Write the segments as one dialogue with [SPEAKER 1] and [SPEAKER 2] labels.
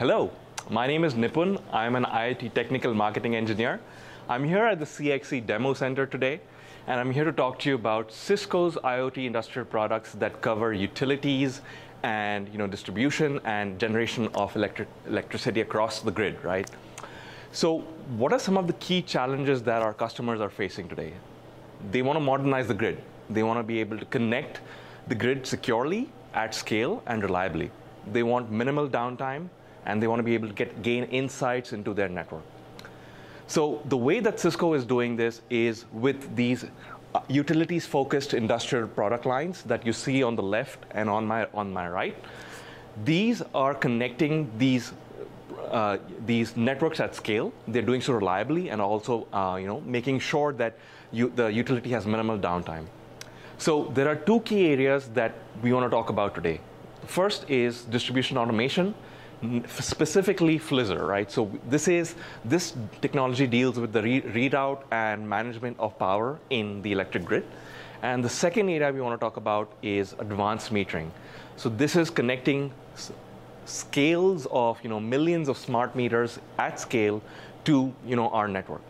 [SPEAKER 1] Hello, my name is Nipun. I'm an IoT technical marketing engineer. I'm here at the CXC Demo Center today, and I'm here to talk to you about Cisco's IoT industrial products that cover utilities and you know, distribution and generation of electric, electricity across the grid, right? So what are some of the key challenges that our customers are facing today? They want to modernize the grid. They want to be able to connect the grid securely, at scale, and reliably. They want minimal downtime, and they want to be able to get, gain insights into their network. So the way that Cisco is doing this is with these uh, utilities-focused industrial product lines that you see on the left and on my, on my right. These are connecting these uh, these networks at scale. They're doing so reliably and also uh, you know, making sure that you, the utility has minimal downtime. So there are two key areas that we want to talk about today. First is distribution automation, specifically FLISR, right? So this is this technology deals with the re readout and management of power in the electric grid. And the second area we want to talk about is advanced metering. So this is connecting scales of you know millions of smart meters at scale to you know our network.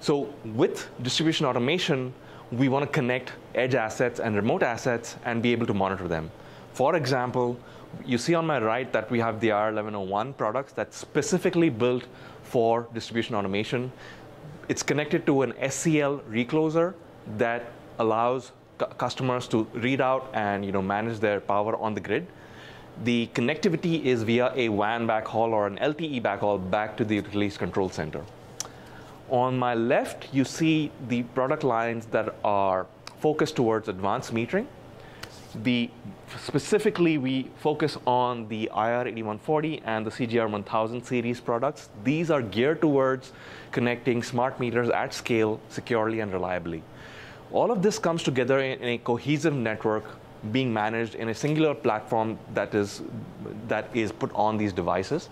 [SPEAKER 1] So with distribution automation, we want to connect edge assets and remote assets and be able to monitor them. For example, you see on my right that we have the IR1101 products that's specifically built for distribution automation. It's connected to an SEL recloser that allows customers to read out and you know, manage their power on the grid. The connectivity is via a WAN backhaul or an LTE backhaul back to the utilities control center. On my left, you see the product lines that are focused towards advanced metering. The, specifically, we focus on the IR8140 and the CGR1000 series products. These are geared towards connecting smart meters at scale, securely and reliably. All of this comes together in, a cohesive network being managed in a singular platform that is, that is put on these devices.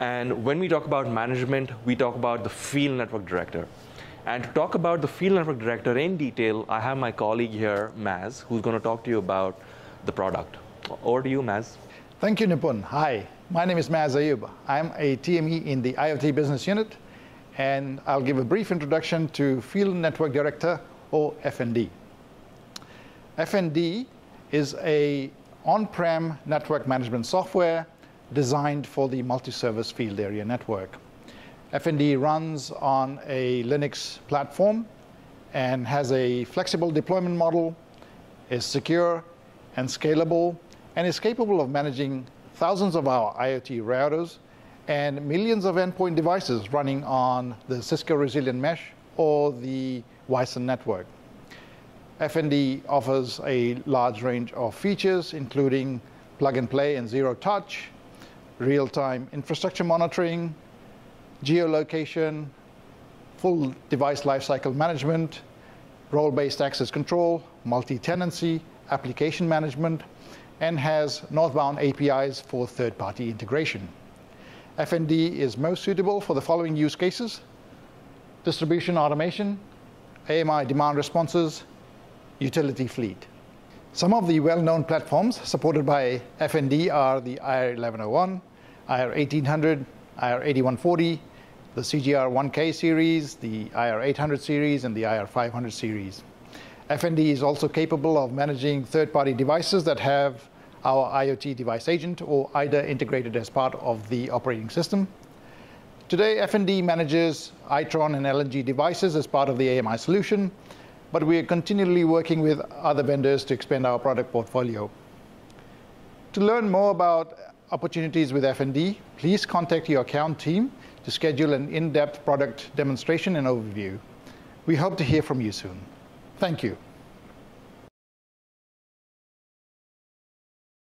[SPEAKER 1] And when we talk about management, we talk about the field network director. And to talk about the field network director in detail, I have my colleague here, Maz, who's going to talk to you about the product. Over to you, Maz.
[SPEAKER 2] Thank you, Nipun. Hi, my name is Maz Aiyub. I'm a TME in the IoT business unit, and I'll give a brief introduction to Field Network Director, or FND. FND is a on-prem network management software designed for the multi-service field area network. FND runs on a Linux platform and has a flexible deployment model, is secure and scalable, and is capable of managing thousands of our IoT routers and millions of endpoint devices running on the Cisco Resilient Mesh or the Wi-SUN network. FND offers a large range of features, including plug and play and zero touch, real-time infrastructure monitoring, geolocation, full device lifecycle management, role-based access control, multi-tenancy, application management, and has northbound APIs for third-party integration. FND is most suitable for the following use cases, distribution automation, AMI demand responses, utility fleet. Some of the well-known platforms supported by FND are the IR1101, IR1800, IR8140, the CGR1K series, the IR800 series, and the IR500 series. FND is also capable of managing third-party devices that have our IoT device agent or IDA integrated as part of the operating system. Today, FND manages Itron and L+G devices as part of the AMI solution, but we are continually working with other vendors to expand our product portfolio. To learn more about opportunities with FND, please contact your account team to schedule an in-depth product demonstration and overview. We hope to hear from you soon. Thank you.